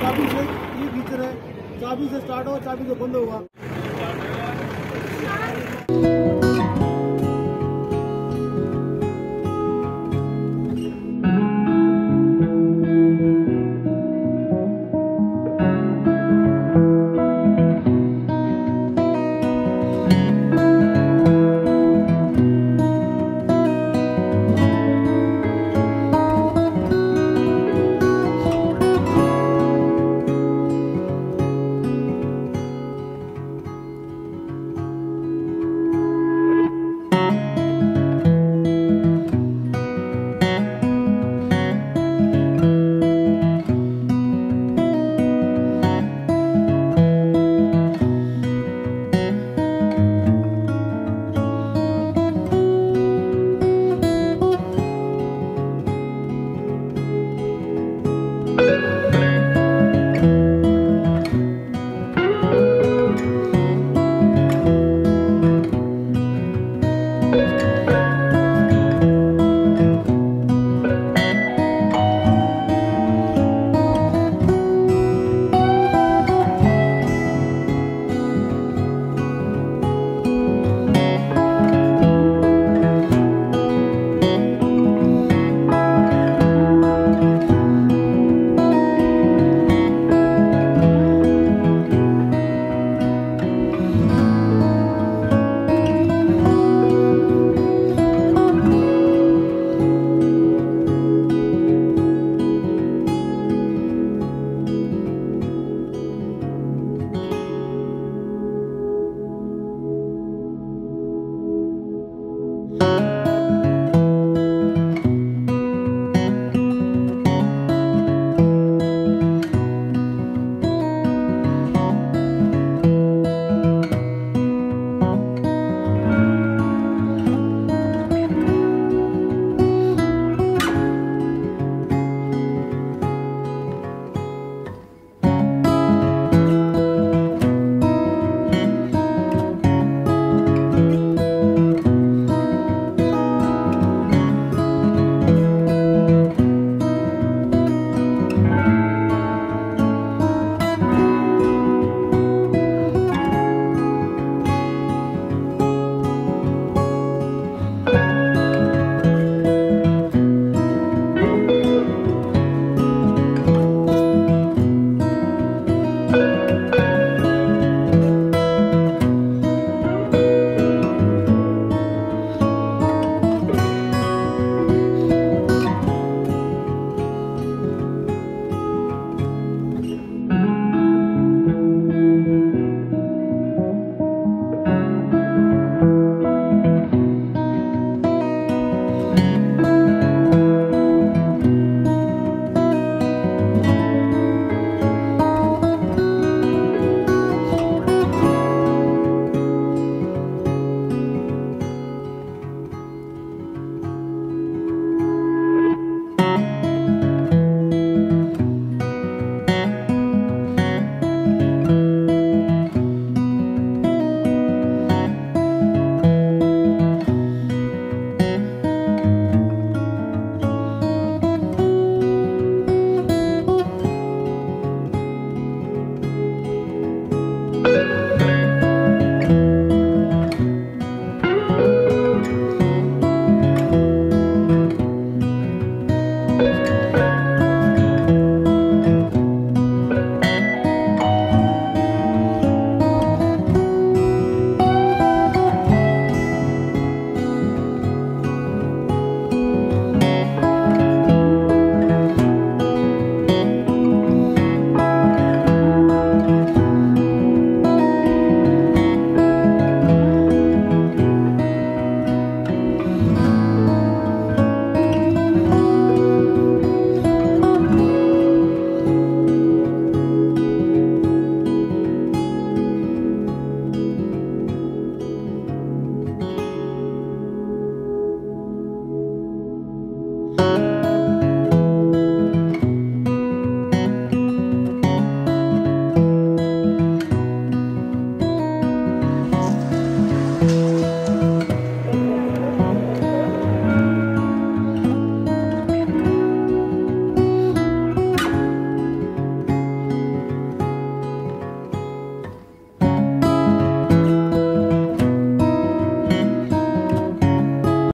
चाबी से ये फीचर है। चाबी से स्टार्ट हो चाबी से बंद होगा